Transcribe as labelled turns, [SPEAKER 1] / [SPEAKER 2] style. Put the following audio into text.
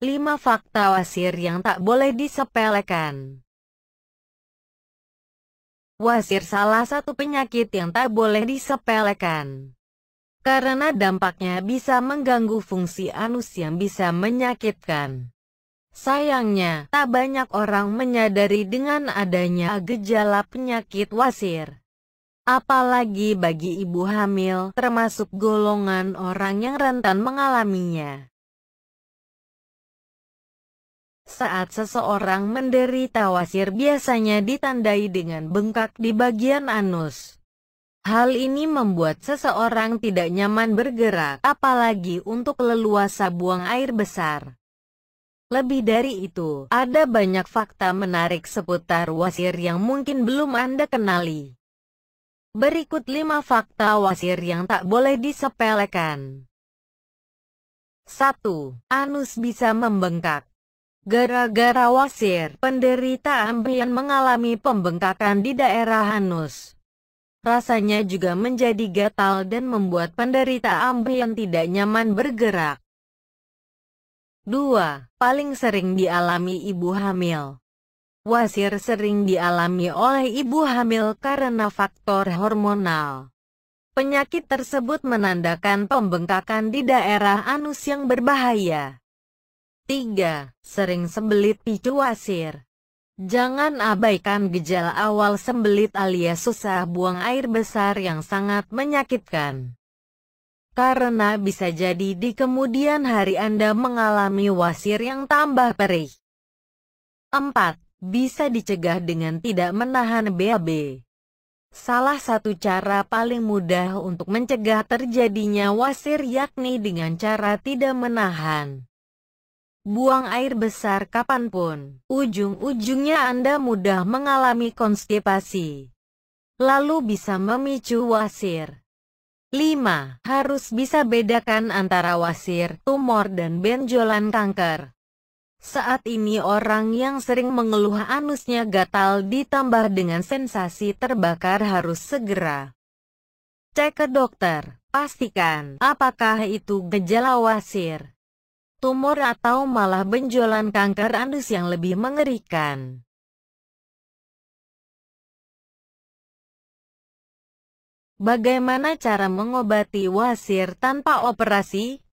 [SPEAKER 1] 5 fakta wasir yang tak boleh disepelekan. Wasir salah satu penyakit yang tak boleh disepelekan. Karena dampaknya bisa mengganggu fungsi anus yang bisa menyakitkan. Sayangnya, tak banyak orang menyadari dengan adanya gejala penyakit wasir. Apalagi bagi ibu hamil, termasuk golongan orang yang rentan mengalaminya. Saat seseorang menderita wasir biasanya ditandai dengan bengkak di bagian anus. Hal ini membuat seseorang tidak nyaman bergerak, apalagi untuk leluasa buang air besar. Lebih dari itu, ada banyak fakta menarik seputar wasir yang mungkin belum Anda kenali. Berikut 5 fakta wasir yang tak boleh disepelekan. 1. Anus bisa membengkak. Gara-gara wasir, penderita ambeien mengalami pembengkakan di daerah anus. Rasanya juga menjadi gatal dan membuat penderita ambeien tidak nyaman bergerak. 2. Paling sering dialami ibu hamil. Wasir sering dialami oleh ibu hamil karena faktor hormonal. Penyakit tersebut menandakan pembengkakan di daerah anus yang berbahaya. 3. Sering sembelit picu wasir. Jangan abaikan gejala awal sembelit alias susah buang air besar yang sangat menyakitkan. Karena bisa jadi di kemudian hari Anda mengalami wasir yang tambah perih. 4. Bisa dicegah dengan tidak menahan BAB. Salah satu cara paling mudah untuk mencegah terjadinya wasir yakni dengan cara tidak menahan. Buang air besar kapan pun, ujung-ujungnya Anda mudah mengalami konstipasi. Lalu bisa memicu wasir. 5. Harus bisa bedakan antara wasir, tumor dan benjolan kanker. Saat ini orang yang sering mengeluh anusnya gatal ditambah dengan sensasi terbakar harus segera cek ke dokter. Pastikan apakah itu gejala wasir tumor atau malah benjolan kanker anus yang lebih mengerikan. Bagaimana cara mengobati wasir tanpa operasi?